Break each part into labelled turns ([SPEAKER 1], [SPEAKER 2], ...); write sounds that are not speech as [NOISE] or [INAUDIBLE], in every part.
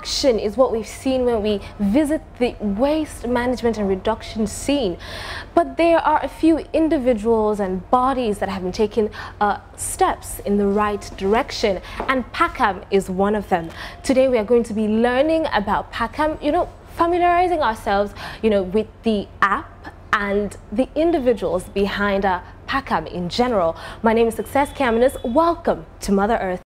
[SPEAKER 1] action is what we've seen when we visit the waste management and reduction scene. But there are a few individuals and bodies that have been taking uh, steps in the right direction, and Pakam is one of them. Today we are going to be learning about Pakam, you know, familiarizing ourselves, you know, with the app and the individuals behind uh, Pakam in general. My name is Success Caminus. Welcome to Mother Earth.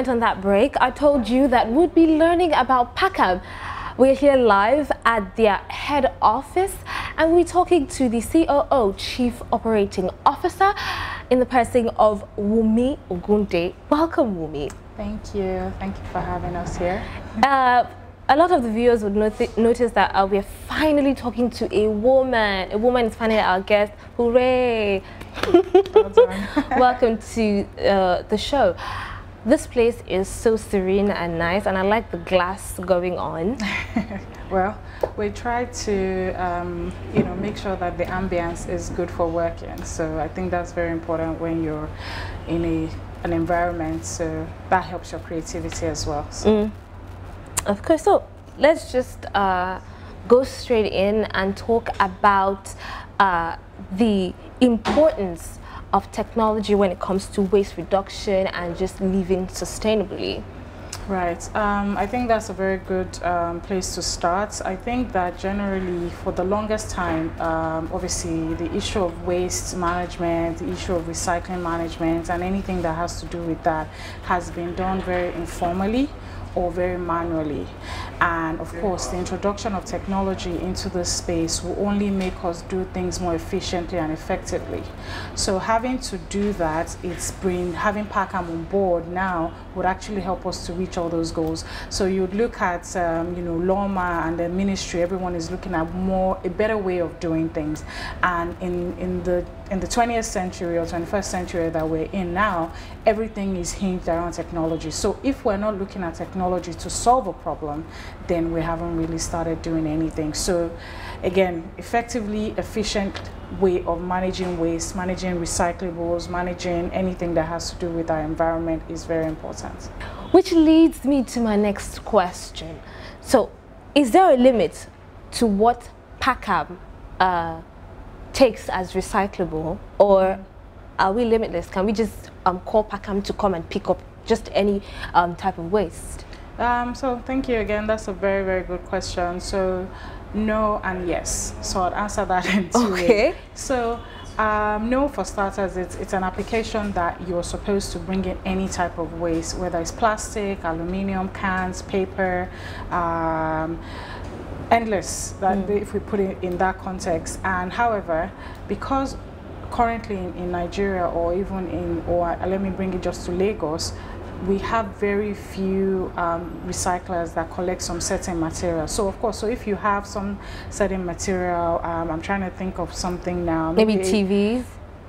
[SPEAKER 1] Went on that break, I told you that we'd be learning about Pakam. We're here live at their head office and we're talking to the COO, Chief Operating Officer, in the person of Wunmi Ogunde. Welcome, Wunmi.
[SPEAKER 2] Thank you. Thank you for having us here.
[SPEAKER 1] Uh, a lot of the viewers would notice that uh, we're finally talking to a woman. A woman is finally our guest. Hooray! [LAUGHS] Welcome to uh, the show. This place is so serene and nice, and I like the glass going on. [LAUGHS]
[SPEAKER 2] well, we try to, um, you know, make sure that the ambience is good for working. So I think that's very important when you're in a, an environment. So that helps your creativity as well. So. Mm.
[SPEAKER 1] Of course. So let's just uh, go straight in and talk about uh, the importance of technology when it comes to waste reduction and just living sustainably.
[SPEAKER 2] Right. Um, I think that's a very good um, place to start. I think that generally, for the longest time, um, obviously, the issue of waste management, the issue of recycling management, and anything that has to do with that has been done very informally or very manually. And of course, the introduction of technology into this space will only make us do things more efficiently and effectively. So having to do that, it's bring having Pakam on board now would actually help us to reach all those goals. So you'd look at, um, you know, LAWMA and the ministry, everyone is looking at more, a better way of doing things. And in, in the in the 20th century or 21st century that we're in now, everything is hinged around technology. So if we're not looking at technology to solve a problem, then we haven't really started doing anything. So again, effectively efficient way of managing waste, managing recyclables, managing anything that has to do with our environment is very important.
[SPEAKER 1] Which leads me to my next question. So is there a limit to what Pakam uh, takes as recyclable or are we limitless? Can we just um, call Pakam to come and pick up just any um, type of waste?
[SPEAKER 2] Um, so thank you again. That's a very, very good question. So no and yes. So I'll answer that [LAUGHS] in two okay. ways. So um, no, for starters, it's, it's an application that you're supposed to bring in any type of waste, whether it's plastic, aluminium, cans, paper, um, endless that mm. if we put it in that context and however because currently in, in Nigeria or even in or let me bring it just to Lagos we have very few um, recyclers that collect some certain material. So of course, so if you have some certain material, um, I'm trying to think of something now.
[SPEAKER 1] Maybe, maybe TVs?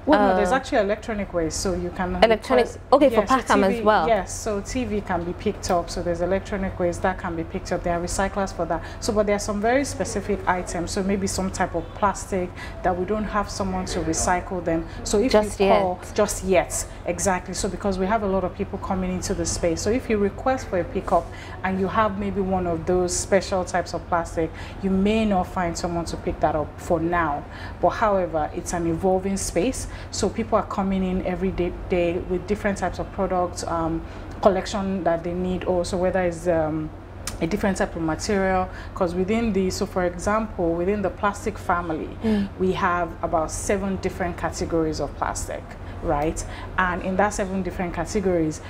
[SPEAKER 2] Well, uh, no, there's uh, actually electronic ways, so you can
[SPEAKER 1] electronic. Okay, yes, for Pakam
[SPEAKER 2] so
[SPEAKER 1] as well.
[SPEAKER 2] Yes, so TV can be picked up. So there's electronic ways that can be picked up. There are recyclers for that. So, but there are some very specific items. So maybe some type of plastic that we don't have someone to recycle them. So if
[SPEAKER 1] just
[SPEAKER 2] you
[SPEAKER 1] call,
[SPEAKER 2] yet. just yet, exactly. So because we have a lot of people coming into the space. So if you request for a pickup and you have maybe one of those special types of plastic, you may not find someone to pick that up for now. But however, it's an evolving space. So people are coming in every day, day with different types of products, um, collection that they need also, whether it's um, a different type of material because within the so for example within the plastic family mm. we have about seven different categories of plastic right and in that seven different categories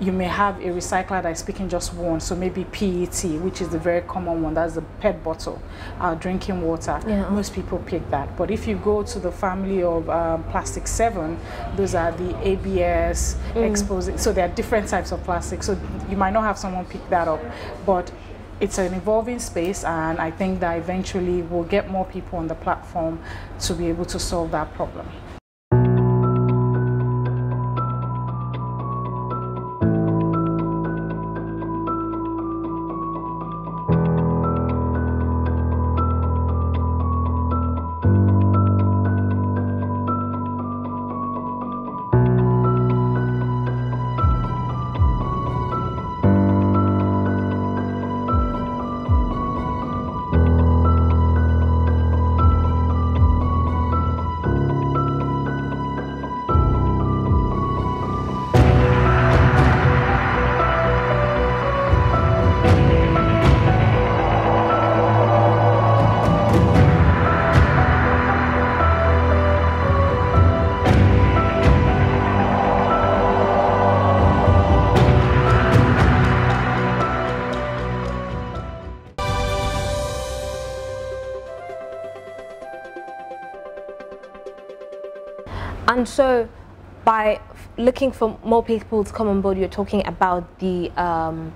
[SPEAKER 2] you may have a recycler that is picking just one, so maybe PET, which is the very common one, that's the PET bottle, uh, drinking water. Yeah. Most people pick that. But if you go to the family of um, plastic seven, those are the ABS, mm. exposing, so there are different types of plastic. So you might not have someone pick that up, but it's an evolving space and I think that eventually we'll get more people on the platform to be able to solve that problem.
[SPEAKER 1] And so by looking for more people to come on board, you're talking about the, um,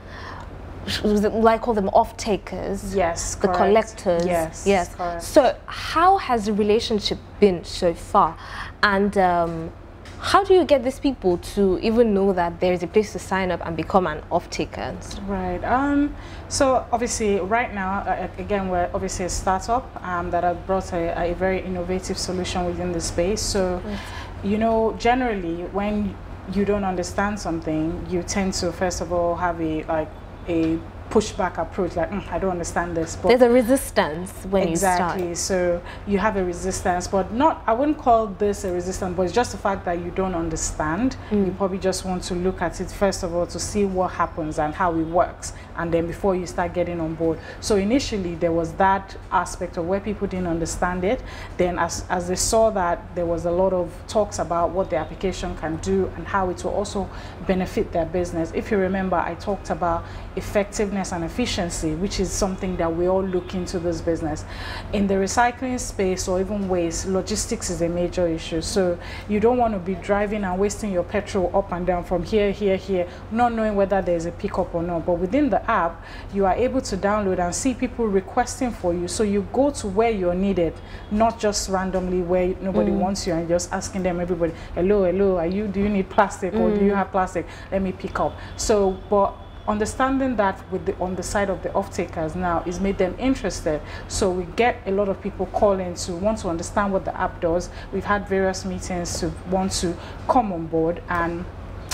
[SPEAKER 1] I call them off takers?
[SPEAKER 2] Yes,
[SPEAKER 1] The
[SPEAKER 2] correct.
[SPEAKER 1] collectors?
[SPEAKER 2] Yes,
[SPEAKER 1] yes.
[SPEAKER 2] Correct.
[SPEAKER 1] So how has the relationship been so far? And um, how do you get these people to even know that there is a place to sign up and become an off-taker?
[SPEAKER 2] Right. Um, so obviously right now, uh, again, we're obviously a startup um, that have brought a, a, very innovative solution within the space. So yes you know, generally when you don't understand something, you tend to first of all have a like a pushback approach like mm, I don't understand this
[SPEAKER 1] but there's a resistance when
[SPEAKER 2] exactly.
[SPEAKER 1] you
[SPEAKER 2] start so you have a resistance but not I wouldn't call this a resistance but it's just the fact that you don't understand mm. you probably just want to look at it first of all to see what happens and how it works and then before you start getting on board so initially there was that aspect of where people didn't understand it then as, as they saw that there was a lot of talks about what the application can do and how it will also benefit their business if you remember I talked about effectiveness and efficiency, which is something that we all look into this business. In the recycling space or even waste, logistics is a major issue. So you don't want to be driving and wasting your petrol up and down from here, here, here, not knowing whether there's a pickup or not. But within the app, you are able to download and see people requesting for you. So you go to where you're needed, not just randomly where nobody mm. wants you and just asking them, everybody, hello, hello, are you, do you need plastic mm. or do you mm. have plastic? Let me pick up. So, but understanding that with the, on the side of the off-takers now is made them interested. So we get a lot of people calling to want to understand what the app does. We've had various meetings to want to come on board and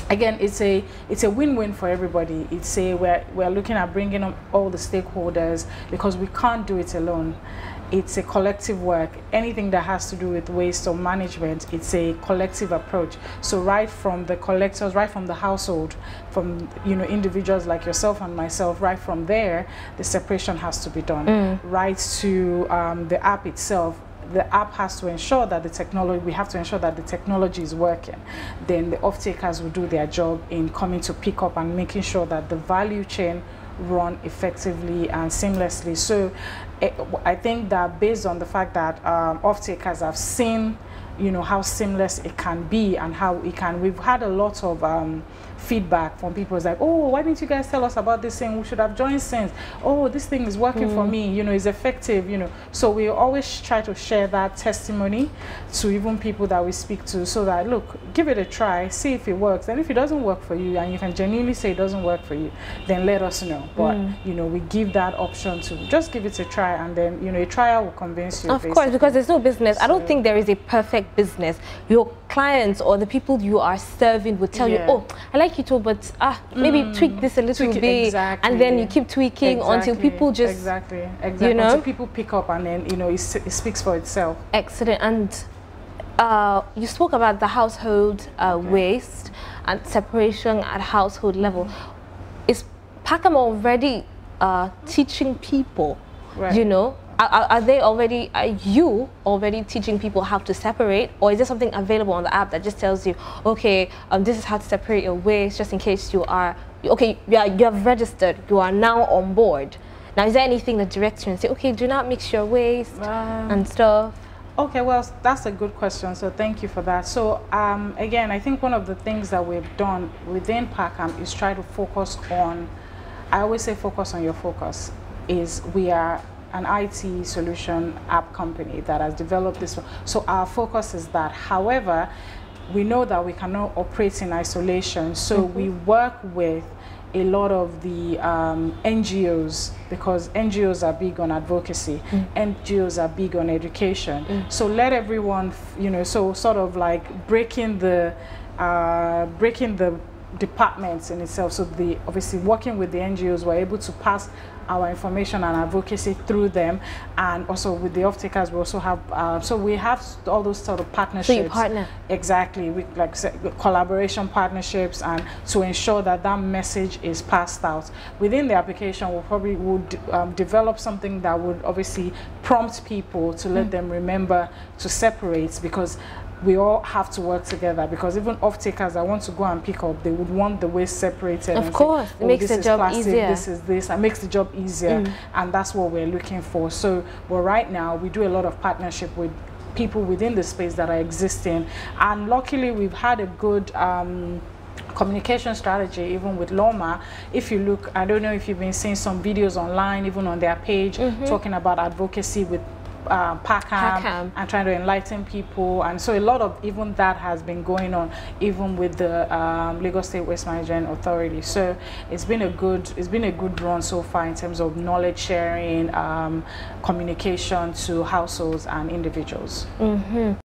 [SPEAKER 2] again it's a it's a win-win for everybody it's a we're, we're looking at bringing up all the stakeholders because we can't do it alone it's a collective work. Anything that has to do with waste or management, it's a collective approach. So right from the collectors, right from the household, from you know individuals like yourself and myself, right from there, the separation has to be done. Mm. Right to um, the app itself, the app has to ensure that the technology, we have to ensure that the technology is working. Then the off-takers will do their job in coming to pick up and making sure that the value chain run effectively and seamlessly. So I think that based on the fact that um, off-takers have seen you know how seamless it can be and how it can we've had a lot of um, feedback from people. It's like oh why didn't you guys tell us about this thing? We should have joined since. Oh this thing is working mm. for me. You know it's effective you know. So we always try to share that testimony to even people that we speak to so that look give it a try see if it works. And if it doesn't work for you and you can genuinely say it doesn't work for you then let us know. But mm. you know we give that option to just give it a try and then you know a trial will convince you
[SPEAKER 1] of basically. course because there's no business. So, i don't think there is a perfect business your clients or the people you are serving will tell yeah. you oh i like you too but ah maybe mm. tweak this a little tweak bit exactly. and then you keep tweaking exactly. until people just
[SPEAKER 2] exactly exactly you know until people pick up and then you know it, it speaks for itself
[SPEAKER 1] excellent and uh, you spoke about the household uh, okay. waste and separation at household level. Is Pakam already uh, teaching people, right. you know, are, are, they already, are you already teaching people how to separate or is there something available on the app that just tells you, okay, um, this is how to separate your waste just in case you are, okay, you, are, you have registered, you are now on board. Now, is there anything that directs you and say, okay, do not mix your waste um, and stuff?
[SPEAKER 2] Okay, well, that's a good question. So thank you for that. So um, again, I think one of the things that we've done within Pakam is try to focus on, I always say focus on your focus, is we are an IT solution app company that has developed this. So our focus is that. However, we know that we cannot operate in isolation. So mm -hmm. we work with a lot of the um, NGOs because NGOs are big on advocacy, mm. NGOs are big on education. Mm. So let everyone, you know, so sort of like breaking the uh, breaking the departments in itself. So the obviously working with the NGOs, we're able to pass our information and advocacy through them, and also with the off-takers, we also have. Uh, so we have all those sort of partnerships. So
[SPEAKER 1] you partner
[SPEAKER 2] exactly with like collaboration partnerships, and to ensure that that message is passed out within the application. We probably would um, develop something that would obviously prompt people to let mm. them remember to separate because we all have to work together because even off takers that want to go and pick up, they would want the waste separated.
[SPEAKER 1] Of course, say, oh, it makes the job plastic, easier.
[SPEAKER 2] This is this, and makes the job easier, mm. and that's what we're looking for. So, well, right now we do a lot of partnership with people within the space that are existing, and luckily we've had a good. Um, communication strategy even with LAWMA if you look I don't know if you've been seeing some videos online even on their page mm -hmm. talking about advocacy with uh, Pakam, and trying to enlighten people. And so a lot of even that has been going on, even with the um, Lagos State Waste Management Authority. So it's been a good it's been a good run so far in terms of knowledge sharing, um, communication to households and individuals.
[SPEAKER 1] Mm -hmm.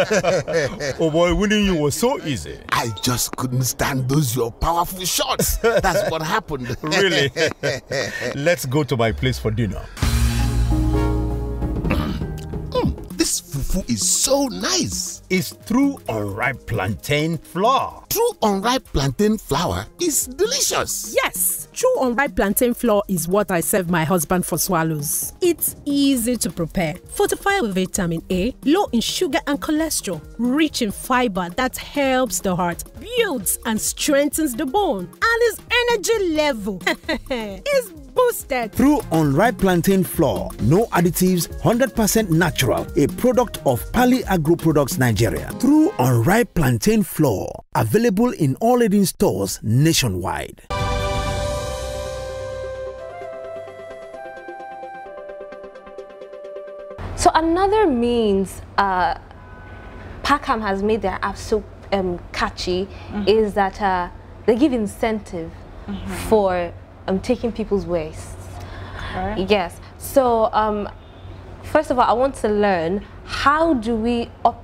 [SPEAKER 1] [LAUGHS]
[SPEAKER 3] oh boy, winning you was so easy.
[SPEAKER 4] I just couldn't stand those your powerful shots. That's what happened. [LAUGHS]
[SPEAKER 3] really? Let's go to my place for dinner. Mm.
[SPEAKER 4] Mm, this fufu is so nice.
[SPEAKER 3] It's through unripe plantain flour.
[SPEAKER 4] True unripe plantain flour is delicious.
[SPEAKER 5] Yes, true unripe plantain flour is what I serve my husband for swallows. It's easy to prepare, fortified with vitamin A, low in sugar and cholesterol, rich in fiber that helps the heart, builds and strengthens the bone, and his energy level [LAUGHS] is boosted.
[SPEAKER 6] Through unripe plantain flour, no additives, 100% natural, a product of Pally Agro Products Nigeria. Through unripe plantain flour, available available in all leading stores nationwide.
[SPEAKER 1] So another means uh, Pakam has made their app so um, catchy mm -hmm. is that uh, they give incentive mm -hmm. for um, taking people's wastes. Right. Yes. So um, first of all, I want to learn how do we up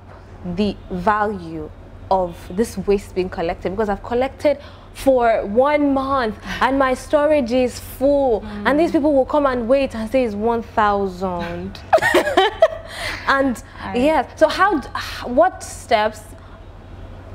[SPEAKER 1] the value of this waste being collected because I've collected for one month and my storage is full mm. and these people will come and wait and say it's 1000 [LAUGHS] and yeah, so how what steps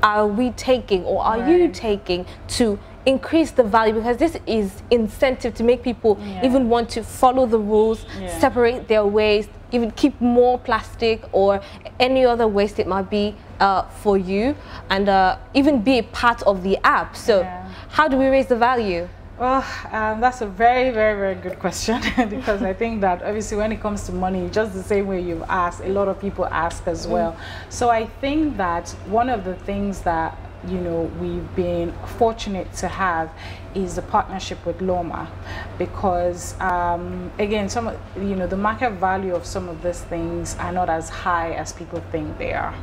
[SPEAKER 1] are we taking or are right. you taking to increase the value because this is incentive to make people
[SPEAKER 2] Yeah.
[SPEAKER 1] even want to follow the rules,
[SPEAKER 2] Yeah.
[SPEAKER 1] separate their waste, even keep more plastic or any other waste it might be uh, for you, and uh, even be a part of the app. So,
[SPEAKER 2] Yeah.
[SPEAKER 1] how do we raise the value?
[SPEAKER 2] Well, um, that's a very, very, very good question [LAUGHS] because I think that obviously when it comes to money, just the same way you've asked, a lot of people ask as well. So I think that one of the things that you know we've been fortunate to have is the partnership with LAWMA because um, again some of- you know the market value of some of these things are not as high as people think they are.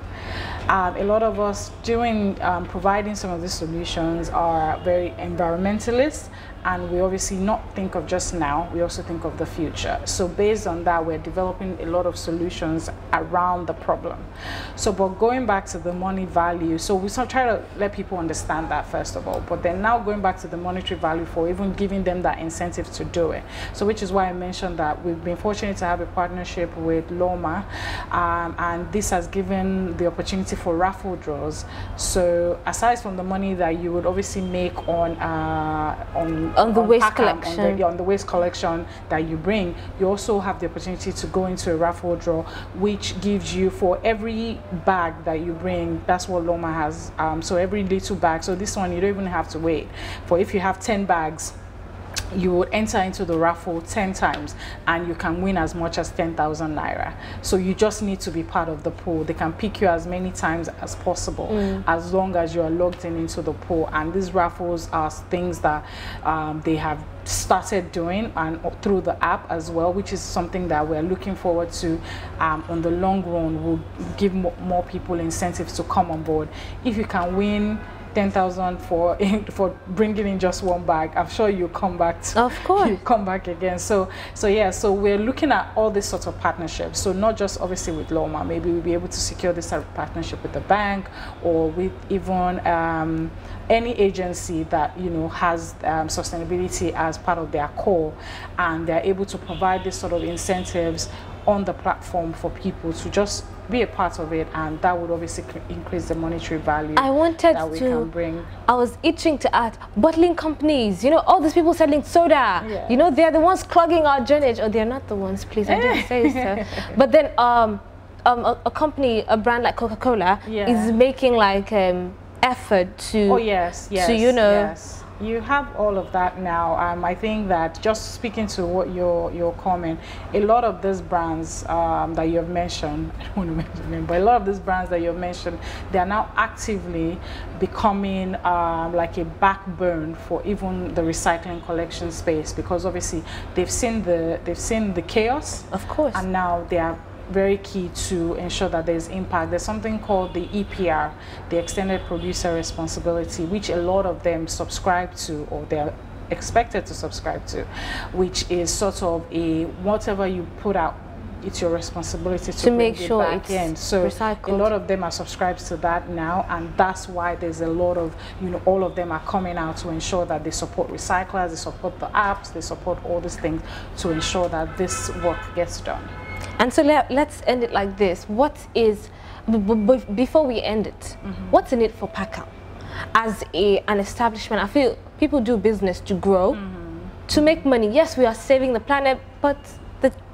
[SPEAKER 2] Um, a lot of us doing um, providing some of these solutions are very environmentalist and we obviously not think of just now we also think of the future. So based on that we're developing a lot of solutions around the problem. So but going back to the money value so we of try to let people understand that first of all but then now going back to the monetary value for even giving them that incentive to do it. So which is why i mentioned that we've been fortunate to have a partnership with LAWMA um, and this has given the opportunity for raffle draws. So aside from the money that you would obviously make on uh, on
[SPEAKER 1] On the waste
[SPEAKER 2] Pakam, on the-
[SPEAKER 1] collection.
[SPEAKER 2] on the waste collection that you bring, you also have the opportunity to go into a raffle draw, which gives you for every bag that you bring. That's what LAWMA has. Um, so every little bag. So this one you don't even have to wait. For if you have ten bags, you would enter into the raffle 10 times and you can win as much as 10,000 naira. So you just need to be part of the pool. They can pick you as many times as possible as long as you are logged in into the pool. And these raffles are things that um, they have started doing and through the app as well, which is something that we're looking forward to um, on the long run will give mo- more people incentives to come on board. If you can win 10,000 for [LAUGHS] for bringing in just one bag. I'm sure you come back. To,
[SPEAKER 1] Of course. [LAUGHS]
[SPEAKER 2] you come back again. So so yeah. So we're looking at all these sorts of partnerships. So not just obviously with LAWMA. Maybe we'll be able to secure this type of partnership with the bank or with even. Um, any agency that you know has um, sustainability as part of their core, and they're able to provide this sort of incentives on the platform for people to just be a part of it, and that would obviously increase the monetary value
[SPEAKER 1] I wanted
[SPEAKER 2] that we
[SPEAKER 1] to.
[SPEAKER 2] can bring.
[SPEAKER 1] I was itching to add bottling companies. You know, all these people selling soda.
[SPEAKER 2] Yeah.
[SPEAKER 1] You know, they're the ones clogging our drainage. Oh, they're not the ones, please. I didn't say so. [LAUGHS] But then, um, um, a, a company, a brand like Coca-Cola,
[SPEAKER 2] Yeah.
[SPEAKER 1] is making like um, effort to.
[SPEAKER 2] Oh yes, yes.
[SPEAKER 1] So you know.
[SPEAKER 2] yes. You have all of that now. Um, I think that just speaking to what your your comment, a lot of these brands um, that you have mentioned, [LAUGHS] I don't want to mention them, but a lot of these brands that you have mentioned, they are now actively becoming um, like a backbone for even the recycling collection space because obviously they've seen the they've seen the chaos
[SPEAKER 1] Of course.
[SPEAKER 2] and now they are very key to ensure that there's impact. There's something called the EPR, the Extended Producer Responsibility, which a lot of them subscribe to or they're expected to subscribe to, which is sort of a whatever you put out, it's your responsibility to,
[SPEAKER 1] To make
[SPEAKER 2] it
[SPEAKER 1] sure
[SPEAKER 2] back
[SPEAKER 1] it's
[SPEAKER 2] in. So a lot of them are subscribed to that now, and that's why there's a lot of you know all of them are coming out to ensure that they support recyclers, they support the apps, they support all these things to ensure that this work gets done.
[SPEAKER 1] And so let, let's end it like this. What is, b- b- b- before we end it,
[SPEAKER 2] Mm-hmm.
[SPEAKER 1] what's in it for Pakam? As a, an establishment, I feel people do business to grow,
[SPEAKER 2] Mm-hmm.
[SPEAKER 1] to make money. Yes, we are saving the planet, but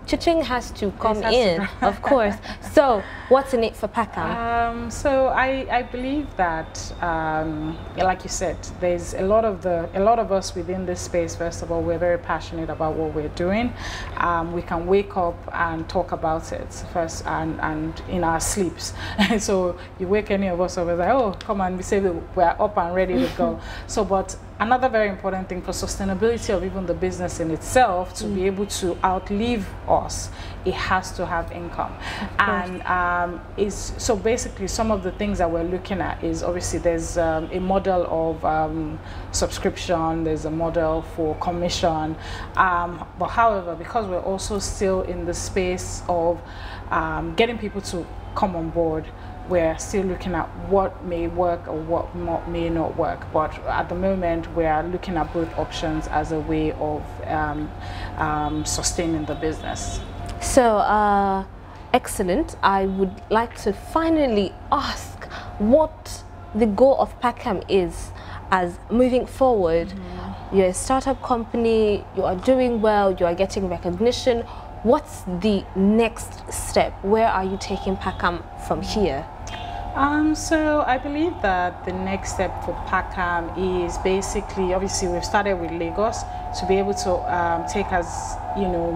[SPEAKER 1] chiching has to come
[SPEAKER 2] has to
[SPEAKER 1] in, [LAUGHS] of course. So, what's in it for Pakam?
[SPEAKER 2] Um, so I, I believe that, um, like you said, there's a lot of the a lot of us within this space. First of all, we're very passionate about what we're doing. Um, we can wake up and talk about it first, and, and in our sleeps. [LAUGHS] so you wake any of us up, we're like, oh, come on, we say we're up and ready to go. [LAUGHS] so, but another very important thing for sustainability of even the business in itself to be able to outlive us, it has to have income. And um, is so basically some of the things that we're looking at is obviously there's um, a model of um, subscription, there's a model for commission. Um, but however, because we're also still in the space of um, getting people to come on board, we're still looking at what may work or what not, may not work. But at the moment, we are looking at both options as a way of um, um, sustaining the business.
[SPEAKER 1] So, uh, excellent. I would like to finally ask what the goal of Pakam is as moving forward, mm-hmm. you're a startup company, you are doing well, you are getting recognition. What's the next step? Where are you taking Pakam from here?
[SPEAKER 2] Um, so I believe that the next step for Pakam is basically, obviously we've started with Lagos to be able to um, take as, you know,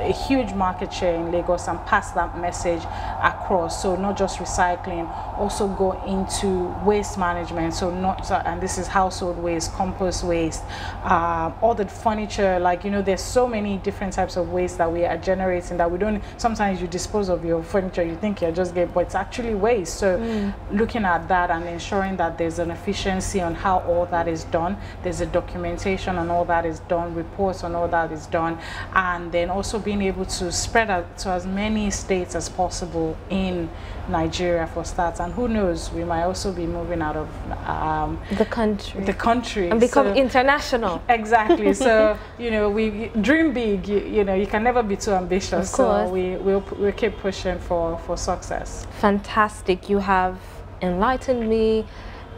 [SPEAKER 2] a huge market share in Lagos and pass that message across. So not just recycling, also go into waste management. So not, and this is household waste, compost waste, uh, all the furniture, like, you know, there's so many different types of waste that we are generating that we don't, sometimes you dispose of your furniture, you think you're just getting, but it's actually waste. So mm. looking at that and ensuring that there's an efficiency on how all that is done, there's a documentation on all that is done, reports on all that is done, and then also being able to spread out to as many states as possible in Nigeria for starts. And who knows, we might also be moving out of um,
[SPEAKER 1] the country.
[SPEAKER 2] The country.
[SPEAKER 1] And become so, international. [LAUGHS]
[SPEAKER 2] Exactly. so, [LAUGHS] you know, we dream big, you, you, know, you can never be too ambitious.
[SPEAKER 1] Of course.
[SPEAKER 2] So we, we'll, we'll keep pushing for, for success.
[SPEAKER 1] Fantastic. You have enlightened me.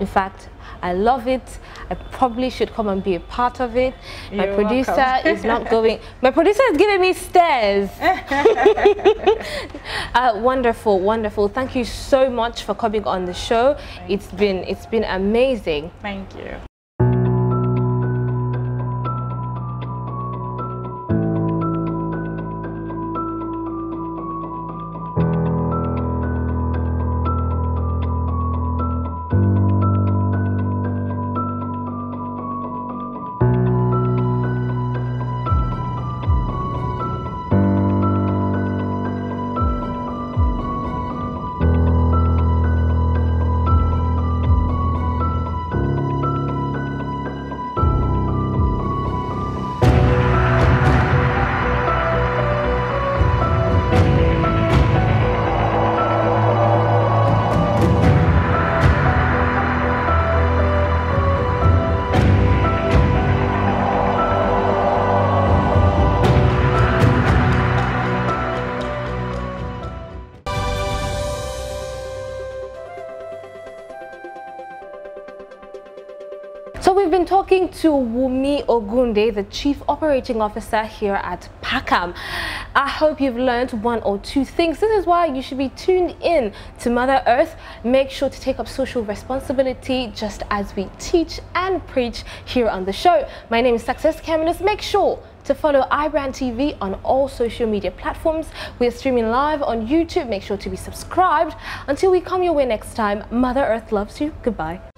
[SPEAKER 1] In fact, I love it. I probably should come and be a part of it. My You're producer is not going. My producer is giving me stares. [LAUGHS] uh, wonderful, wonderful. Thank you so much for coming on the show. Thank it's you. been it's been amazing.
[SPEAKER 2] Thank you.
[SPEAKER 1] Talking to Wunmi Ogunde, the Chief Operating Officer here at Pakam. I hope you've learned one or two things. This is why you should be tuned in to Mother Earth. Make sure to take up social responsibility just as we teach and preach here on the show. My name is Success Caminus. Make sure to follow iBrand TV on all social media platforms. We're streaming live on YouTube. Make sure to be subscribed. Until we come your way next time, Mother Earth loves you. Goodbye.